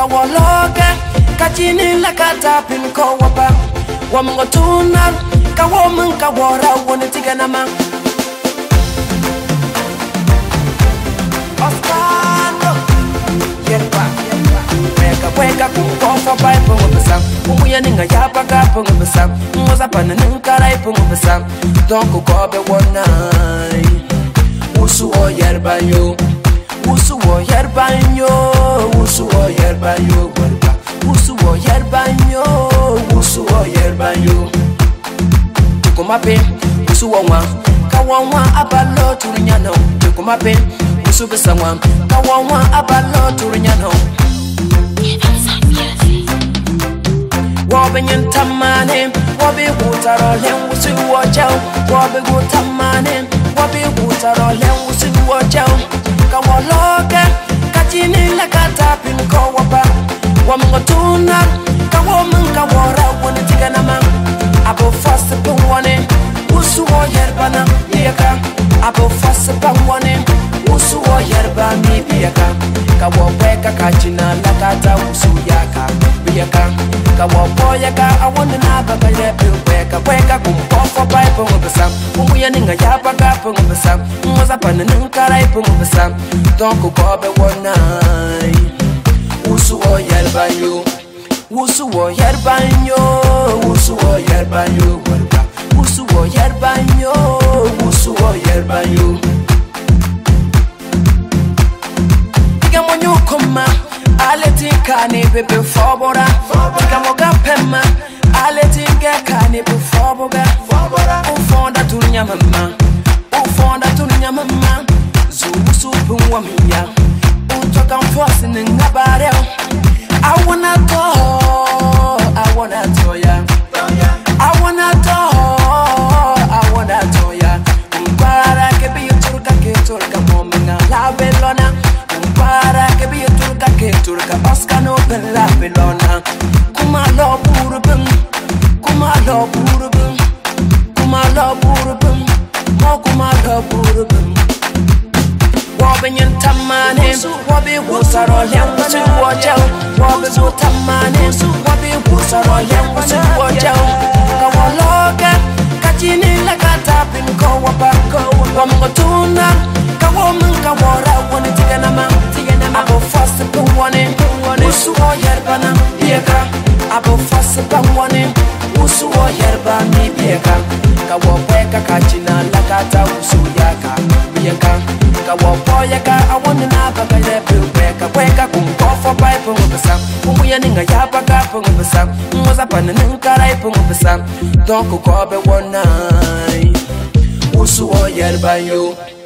ka woloke ka cini la ka tapin ko wapa wam ngo tunal ka womin ka wora woni tiganama Don't go call the one night. Who's your yerba you? wusu wo yerbanyo wusu wo yerbanyo gwarba wusu wo yerbanyo wusu wo yerbanyo tekumape wusu wo nwa kawo nwa abalị oturu ya nọ tekumape wusu bisa nwa kawo nwa abalị oturu ya nọ wobe nyentamane wobe gutarole wusu wo jau wobe gutamane wobe gutarole wa mongo tuna ka go mongka wora wona tika na mang a bo fase pa wone o su go yerba na yeka a bo fase pa wone o su go yerba mi yeka ka wo weka ka china la ka ta o su yaka yeka ka wo bo yeka a wona na ba ka le pe weka weka ku mpo fo pa e po go besa o mo ya ninga ya ba ka po go besa mo za pa na ninka ra e po go besa donc go be one night wo yerba yo wusu wo yer yo wusu wo yerba yo wusu wo yer yo wusu wo yerba yo diga mo nyuko ma ale tinka ne bebe fobora diga mo gapema ale tinka kane be foboga ufonda tunyama ma ufonda tunyama ma zuwusu bunwa miya utoka mfosi ningaba turka momina la bellona Compara che bi turka che turka Oscano per la bellona Kuma lo burbum Kuma lo burbum Kuma lo burbum Mo kuma lo burbum Wobbing in tamane Wobby wusaro lem was in wajel Wobby so tamane Wobby wusaro lem was in wajel abofasi pangwane usu wo yerba mi bieka ka wo kweka ka cina lakata usu yaka bieka ka wo poyeka awone na bakaye pekweka kweka kunkofo pa ipongobisa kumuyeninga yapaka pongobisa mozapane ninkara ipongobisa donk kobe wonai usu wo yerba yo